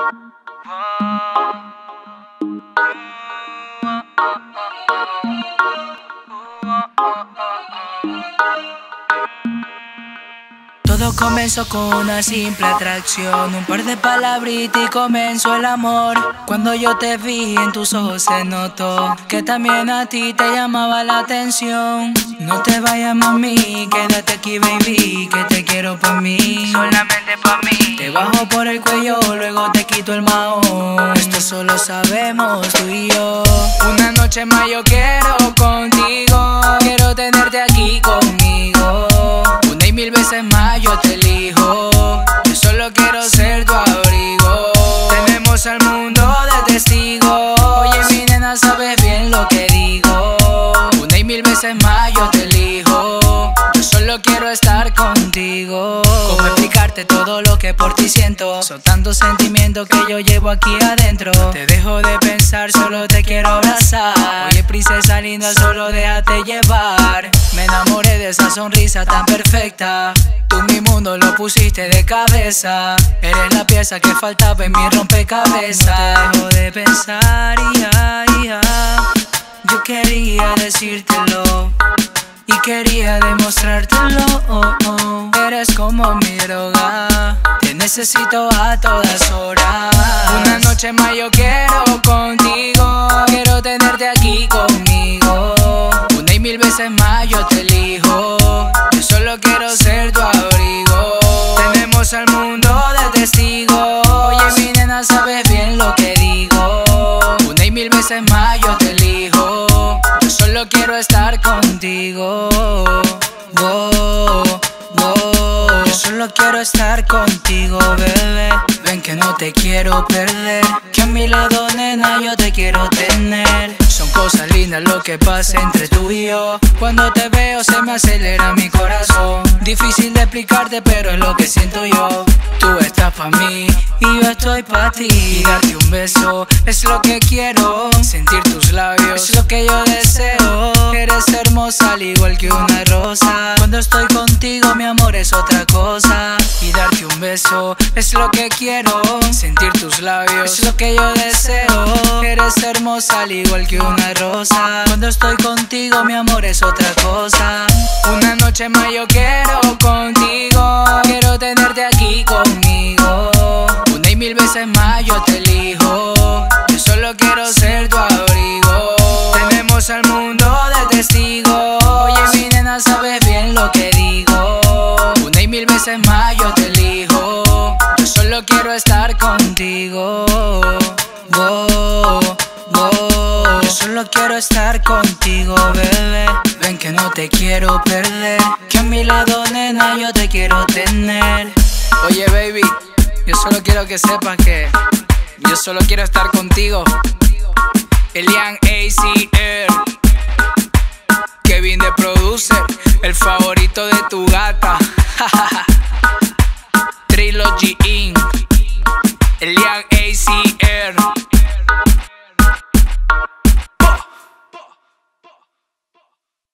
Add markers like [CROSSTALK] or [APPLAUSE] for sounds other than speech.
Thank you. Todo comenzó con una simple atracción, un par de palabritas y comenzó el amor. Cuando yo te vi en tus ojos se notó que también a ti te llamaba la atención. No te vayas mami, quédate aquí baby, que te quiero pa' mí, solamente pa' mí. Te bajo por el cuello, luego te quito el mahón. Esto solo sabemos tú y yo. Una noche más yo quiero contigo, solo quiero estar contigo. ¿Cómo explicarte todo lo que por ti siento? Son tantos sentimientos que yo llevo aquí adentro. Te dejo de pensar, solo te quiero abrazar. Oye, princesa linda, solo déjate llevar. Me enamoré de esa sonrisa tan perfecta. Tú mi mundo lo pusiste de cabeza. Eres la pieza que faltaba en mi rompecabezas. Te dejo de pensar, ya, ya. Yo quería decírtelo y quería demostrártelo. oh, oh. Eres como mi droga, te necesito a todas horas. Una noche más yo quiero contigo, quiero tenerte aquí conmigo. Una y mil veces más yo te elijo. Yo solo quiero ser tu abrigo. Tenemos al mundo de testigo. Oye, mi nena, sabes bien lo que digo. Una y mil veces más yo te elijo. Solo quiero estar contigo. Oh, oh. Yo solo quiero estar contigo, bebé. Ven que no te quiero perder. Que a mi lado, nena, yo te quiero tener. Son cosas lindas lo que pasa entre tú y yo. Cuando te veo se me acelera mi corazón. Difícil de explicarte, pero es lo que siento yo. Tú estás pa' mí y yo estoy pa' ti. Y darte un beso es lo que quiero. Sentir tus labios es lo que yo deseo. Eres hermosa al igual que una rosa. Cuando estoy contigo, mi amor es otra cosa. Y darte un beso es lo que quiero. Sentir tus labios es lo que yo deseo. Eres hermosa al igual que una rosa. Cuando estoy contigo, mi amor es otra cosa. Una noche más yo quiero contigo. Tenerte aquí conmigo. Una y mil veces más yo te elijo. Yo solo quiero ser tu abrigo. Tenemos al mundo de testigo. Oye, mi nena, sabes bien lo que digo. Una y mil veces más yo te elijo. Yo solo quiero estar contigo. Yo solo quiero estar contigo, bebé. Ven que no te quiero perder. Mi lado, yo te quiero tener. Oye, baby, yo solo quiero que sepas que yo solo quiero estar contigo. Elian ACR, Kevin de Producer, el favorito de tu gata. [LAUGHS] Trilogy Inc. Elian ACR.